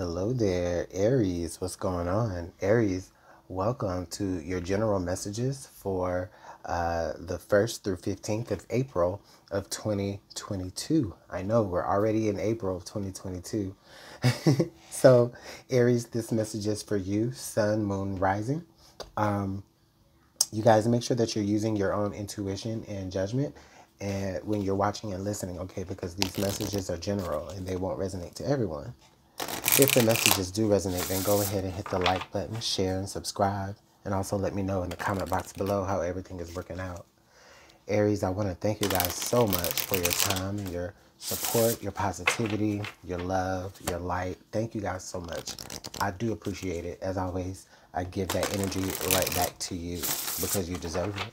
Hello there, Aries. What's going on? Aries, welcome to your general messages for uh, the 1st through 15th of April of 2022. I know we're already in April of 2022. so, Aries, this message is for you, Sun, Moon, Rising. Um, you guys make sure that you're using your own intuition and judgment and when you're watching and listening okay because these messages are general and they won't resonate to everyone if the messages do resonate, then go ahead and hit the like button, share, and subscribe. And also let me know in the comment box below how everything is working out. Aries, I want to thank you guys so much for your time and your support, your positivity, your love, your light. Thank you guys so much. I do appreciate it. As always, I give that energy right back to you because you deserve it.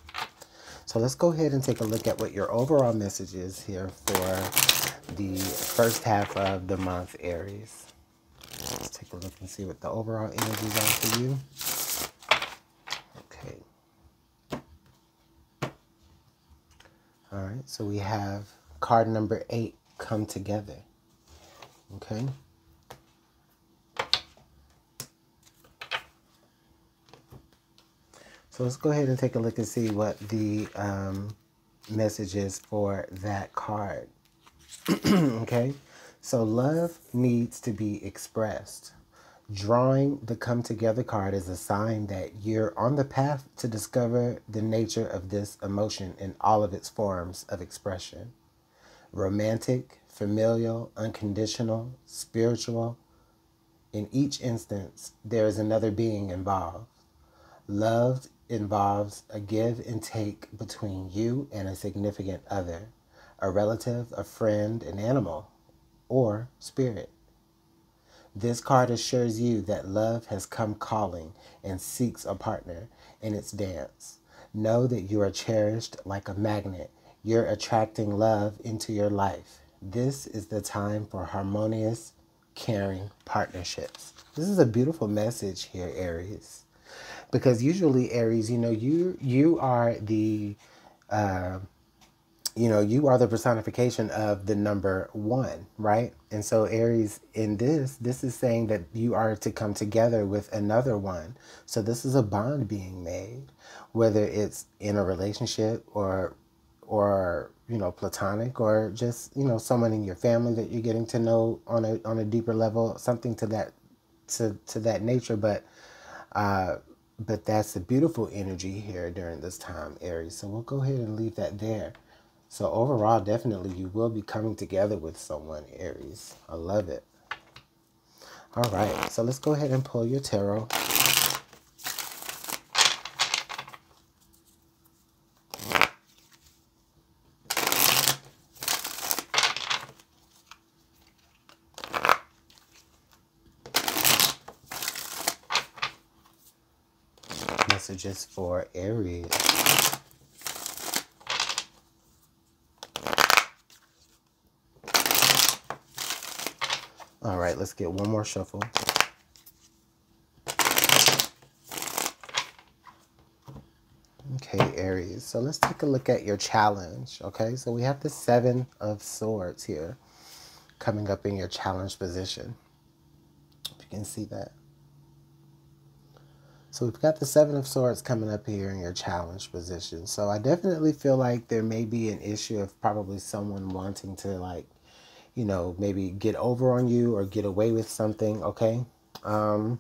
So let's go ahead and take a look at what your overall message is here for the first half of the month, Aries. Let's take a look and see what the overall energies are for you. Okay. All right, so we have card number eight, come together. Okay. So let's go ahead and take a look and see what the um, message is for that card. okay. So love needs to be expressed. Drawing the come together card is a sign that you're on the path to discover the nature of this emotion in all of its forms of expression romantic, familial, unconditional, spiritual. In each instance, there is another being involved. Love involves a give and take between you and a significant other, a relative, a friend, an animal, or spirit. This card assures you that love has come calling and seeks a partner in its dance. Know that you are cherished like a magnet. You're attracting love into your life. This is the time for harmonious, caring partnerships. This is a beautiful message here, Aries. Because usually, Aries, you know, you you are the uh, you know, you are the personification of the number one, right? And so, Aries, in this, this is saying that you are to come together with another one. So, this is a bond being made, whether it's in a relationship or, or, you know, platonic or just, you know, someone in your family that you're getting to know on a, on a deeper level, something to that, to, to that nature. But, uh, but that's a beautiful energy here during this time, Aries. So we'll go ahead and leave that there. So overall, definitely you will be coming together with someone, Aries. I love it. All right, so let's go ahead and pull your tarot. Messages for Aries. All right, let's get one more shuffle. Okay, Aries. So let's take a look at your challenge. Okay, so we have the Seven of Swords here coming up in your challenge position. If you can see that. So we've got the Seven of Swords coming up here in your challenge position. So I definitely feel like there may be an issue of probably someone wanting to like you know, maybe get over on you or get away with something, okay? Um,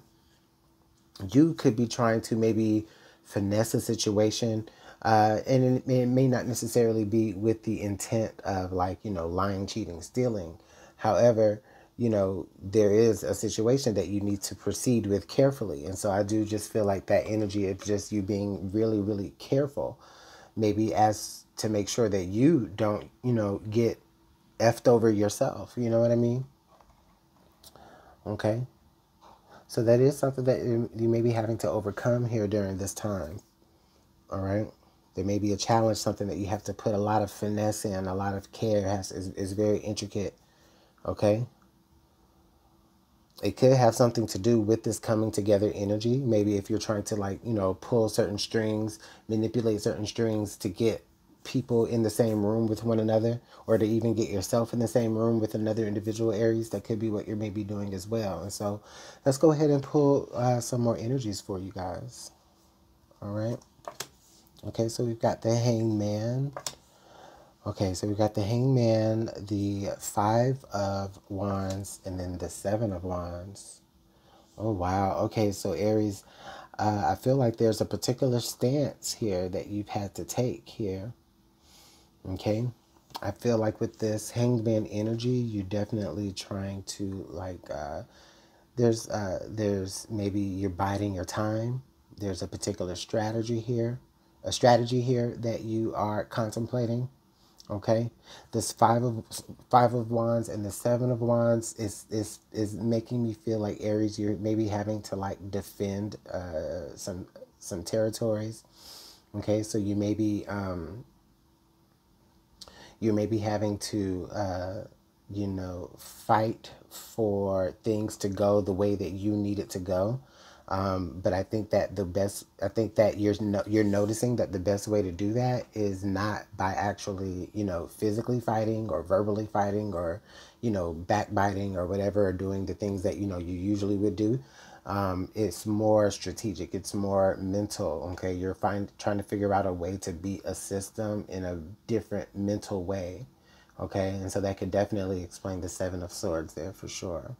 you could be trying to maybe finesse a situation, uh, and it may, it may not necessarily be with the intent of like, you know, lying, cheating, stealing. However, you know, there is a situation that you need to proceed with carefully. And so I do just feel like that energy of just you being really, really careful, maybe as to make sure that you don't, you know, get effed over yourself. You know what I mean? Okay. So that is something that you may be having to overcome here during this time. All right. There may be a challenge, something that you have to put a lot of finesse in, a lot of care has is, is very intricate. Okay. It could have something to do with this coming together energy. Maybe if you're trying to like, you know, pull certain strings, manipulate certain strings to get people in the same room with one another or to even get yourself in the same room with another individual Aries. That could be what you're maybe doing as well. And so let's go ahead and pull uh, some more energies for you guys. All right. Okay, so we've got the hangman. Okay, so we've got the hangman, the five of wands, and then the seven of wands. Oh, wow. Okay, so Aries, uh, I feel like there's a particular stance here that you've had to take here. Okay. I feel like with this hangman energy, you're definitely trying to like, uh, there's, uh, there's maybe you're biding your time. There's a particular strategy here, a strategy here that you are contemplating. Okay, this five of five of wands and the seven of wands is is is making me feel like Aries, you're maybe having to like defend uh, some some territories. Okay, so you may be um, you may be having to uh, you know fight for things to go the way that you need it to go. Um, but I think that the best, I think that you're no, you're noticing that the best way to do that is not by actually, you know, physically fighting or verbally fighting or, you know, backbiting or whatever, or doing the things that you know you usually would do. Um, it's more strategic. It's more mental. Okay, you're find trying to figure out a way to beat a system in a different mental way. Okay, and so that could definitely explain the Seven of Swords there for sure.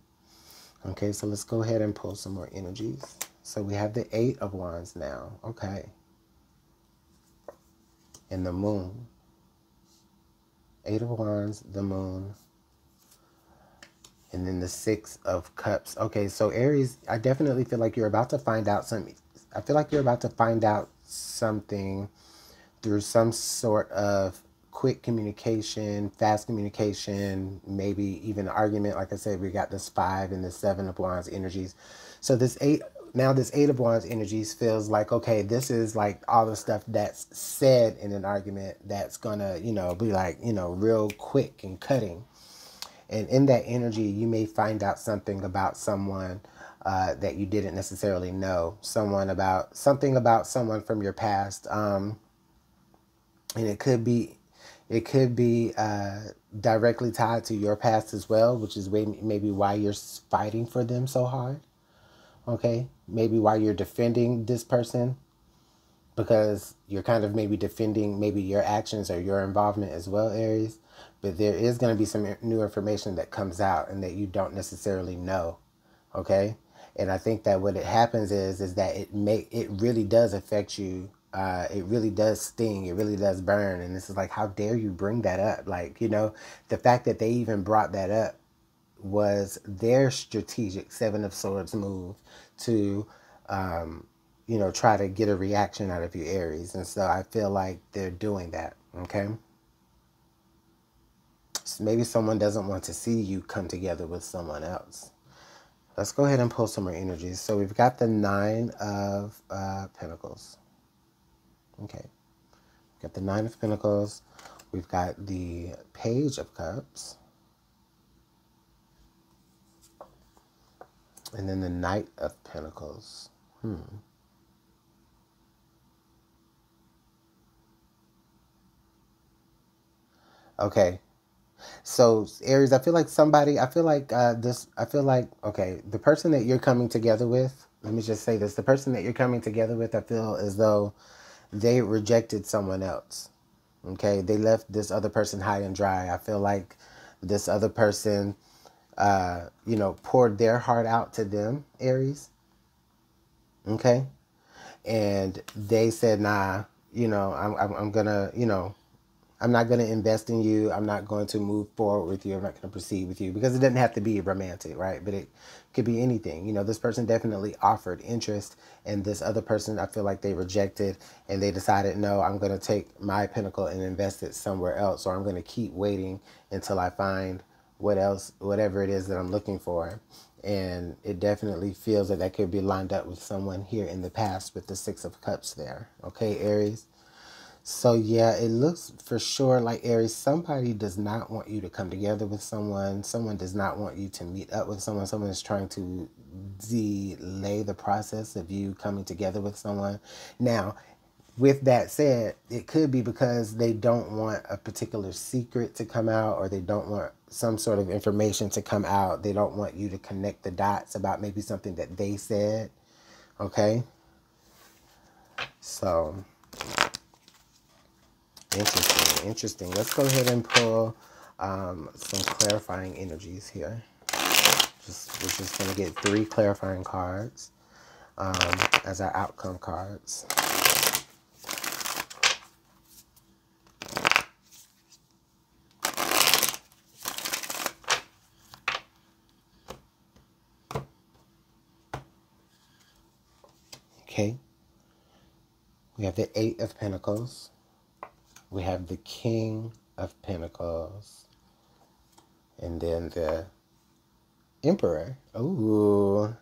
Okay, so let's go ahead and pull some more energies. So we have the Eight of Wands now. Okay. And the Moon. Eight of Wands, the Moon. And then the Six of Cups. Okay, so Aries, I definitely feel like you're about to find out some... I feel like you're about to find out something through some sort of quick communication, fast communication, maybe even argument. Like I said, we got this five and the seven of wands energies. So this eight, now this eight of wands energies feels like, okay, this is like all the stuff that's said in an argument that's gonna, you know, be like, you know, real quick and cutting. And in that energy, you may find out something about someone uh, that you didn't necessarily know. Someone about something about someone from your past. Um, and it could be it could be uh, directly tied to your past as well, which is way, maybe why you're fighting for them so hard. Okay, maybe why you're defending this person because you're kind of maybe defending maybe your actions or your involvement as well, Aries. But there is going to be some new information that comes out and that you don't necessarily know. Okay, and I think that what it happens is is that it may it really does affect you uh, it really does sting. It really does burn. And this is like, how dare you bring that up? Like, you know, the fact that they even brought that up was their strategic Seven of Swords move to, um, you know, try to get a reaction out of you, Aries. And so I feel like they're doing that. Okay. Maybe someone doesn't want to see you come together with someone else. Let's go ahead and pull some more energies. So we've got the Nine of uh, Pentacles. Okay. We've got the Nine of Pentacles. We've got the Page of Cups. And then the Knight of Pentacles. Hmm. Okay. So Aries, I feel like somebody, I feel like uh, this, I feel like, okay, the person that you're coming together with, let me just say this, the person that you're coming together with, I feel as though they rejected someone else. Okay, they left this other person high and dry. I feel like this other person, uh, you know, poured their heart out to them, Aries. Okay, and they said, "Nah, you know, I'm, I'm, I'm gonna, you know, I'm not going to invest in you. I'm not going to move forward with you. I'm not going to proceed with you because it doesn't have to be romantic, right? But it could be anything. You know, this person definitely offered interest, and this other person, I feel like they rejected and they decided, no, I'm going to take my pentacle and invest it somewhere else, or I'm going to keep waiting until I find what else, whatever it is that I'm looking for. And it definitely feels that that could be lined up with someone here in the past with the Six of Cups there. Okay, Aries? So yeah, it looks for sure like Aries, somebody does not want you to come together with someone. Someone does not want you to meet up with someone. Someone is trying to delay the process of you coming together with someone. Now, with that said, it could be because they don't want a particular secret to come out or they don't want some sort of information to come out. They don't want you to connect the dots about maybe something that they said. Okay? So, interesting, interesting. Let's go ahead and pull um, some clarifying energies here. Just, we're just going to get three clarifying cards um, as our outcome cards. Okay. We have the Eight of Pentacles. We have the King of Pentacles. And then the Emperor. Ooh.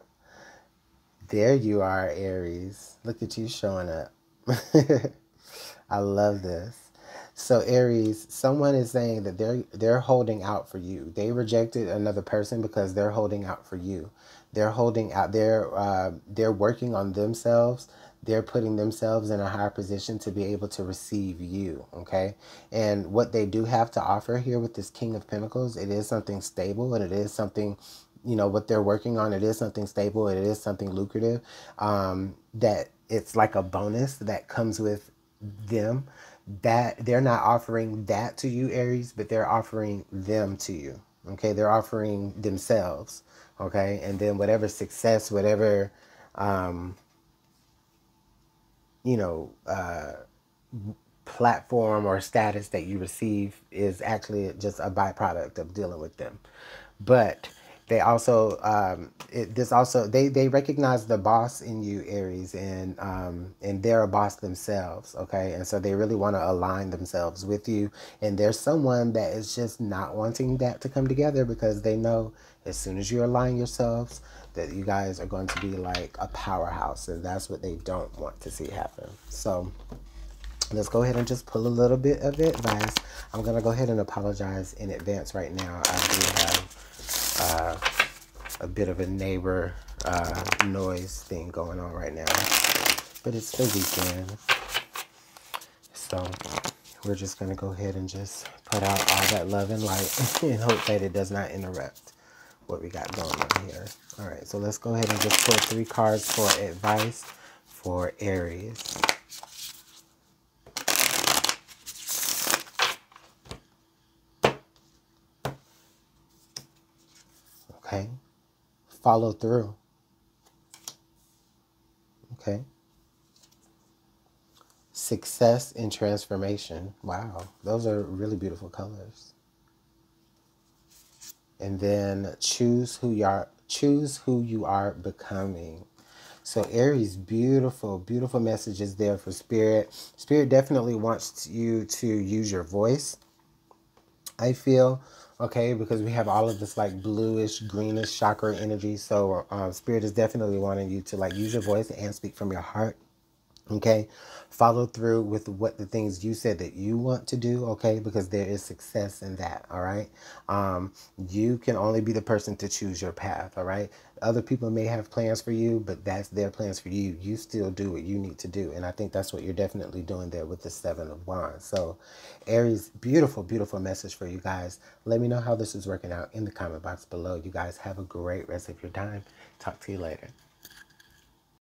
There you are, Aries. Look at you showing up. I love this. So Aries, someone is saying that they're they're holding out for you. They rejected another person because they're holding out for you. They're holding out. They're uh, they're working on themselves. They're putting themselves in a higher position to be able to receive you. Okay, and what they do have to offer here with this King of Pentacles, it is something stable and it is something you know what they're working on it is something stable and it is something lucrative um, that it's like a bonus that comes with them that they're not offering that to you aries but they're offering them to you okay they're offering themselves okay and then whatever success whatever um, you know uh, platform or status that you receive is actually just a byproduct of dealing with them. But they also um, it, this also they they recognize the boss in you aries and um, and they're a boss themselves okay? And so they really want to align themselves with you. And there's someone that is just not wanting that to come together because they know as soon as you align yourselves that you guys are going to be like a powerhouse and that's what they don't want to see happen. So let's go ahead and just pull a little bit of advice. I'm going to go ahead and apologize in advance right now. I do have uh, a bit of a neighbor uh, noise thing going on right now. But it's the weekend. So we're just going to go ahead and just put out all that love and light and hope that it does not interrupt what we got going on here. All right, so let's go ahead and just pull three cards for advice for Aries. Okay. Follow through. Okay. Success and transformation. Wow. Those are really beautiful colors. And then choose who you are choose who you are becoming. So Aries, beautiful, beautiful messages there for Spirit. Spirit definitely wants you to use your voice. I feel okay because we have all of this like bluish greenish chakra energy. So um, spirit is definitely wanting you to like use your voice and speak from your heart okay? Follow through with what the things you said that you want to do okay? Because there is success in that all right? Um, you can only be the person to choose your path all right? Other people may have plans for you but that's their plans for you. You still do what you need to do and i think that's what you're definitely doing there with the seven of wands. So aries beautiful beautiful message for you guys. Let me know how this is working out in the comment box below. You guys have a great rest of your time. Talk to you later